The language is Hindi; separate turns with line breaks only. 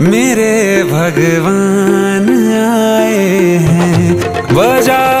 मेरे भगवान आए हैं। बजा